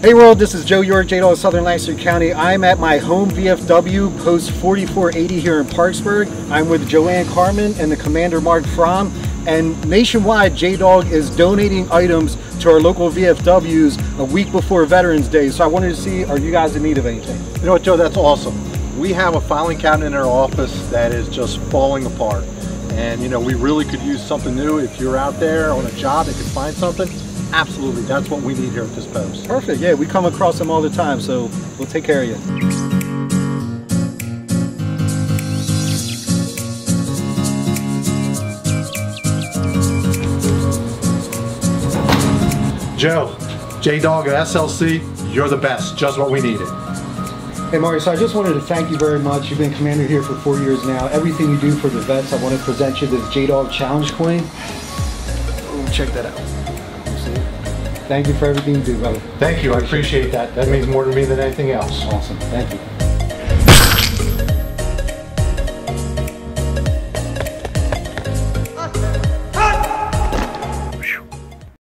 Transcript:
Hey world, this is Joe Yurick, J-Dog of Southern Lancaster County. I'm at my home VFW, post 4480 here in Parkesburg. I'm with Joanne Carmen and the Commander Mark Fromm. And nationwide, J-Dog is donating items to our local VFWs a week before Veterans Day. So I wanted to see, are you guys in need of anything? You know what, Joe, that's awesome. We have a filing cabinet in our office that is just falling apart. And you know, we really could use something new. If you're out there on a job and can find something, absolutely, that's what we need here at this post. Perfect, yeah, we come across them all the time, so we'll take care of you. Joe, J-Dog at SLC, you're the best, just what we needed. Hey Mario, so I just wanted to thank you very much. You've been commander here for four years now. Everything you do for the vets, I want to present you this J-Dog Challenge coin. Check that out. Thank you for everything you do, brother. Thank you, I appreciate that. That means more to me than anything else. Awesome, thank you.